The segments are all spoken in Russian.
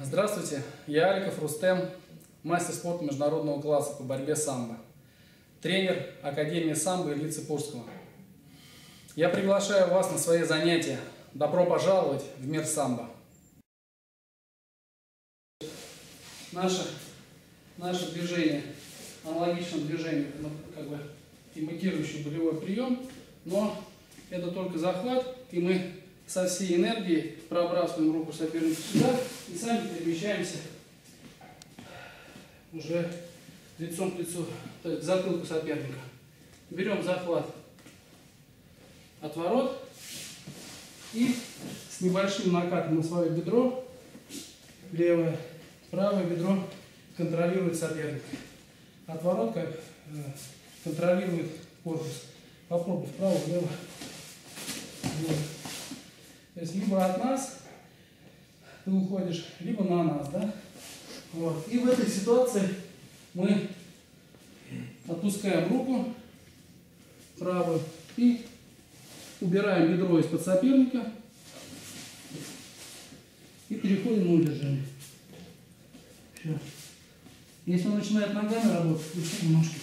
Здравствуйте, я Аликов Рустем, мастер спорта международного класса по борьбе самбо, тренер Академии самбо Ильи Цепурского. Я приглашаю вас на свои занятия. Добро пожаловать в мир самбо. Наше, наше движение, аналогично движению, как бы имитирующий болевой прием, но это только захват, и мы со всей энергией пробрасываем руку соперника сюда и сами перемещаемся уже лицом к лицу, то есть к затылку соперника. Берем захват отворот и с небольшим накатом на свое бедро, левое, правое бедро контролирует соперника. Отворот как э, контролирует корпус. Попробуй вправо, влево. влево. То есть либо от нас ты уходишь, либо на нас, да? Вот. И в этой ситуации мы отпускаем руку правую и убираем бедро из-под соперника и переходим на удержание. Все. Если он начинает ногами работать, включим ножки.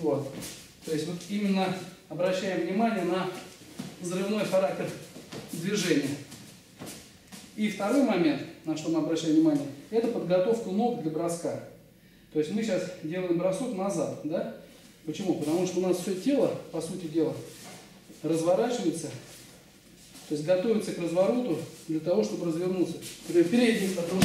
Вот. То есть вот именно обращаем внимание на взрывной характер движения. И второй момент, на что мы обращаем внимание, это подготовка ног для броска. То есть мы сейчас делаем бросок назад, да? Почему? Потому что у нас все тело, по сути дела, разворачивается, то есть готовится к развороту для того, чтобы развернуться. Передний, потом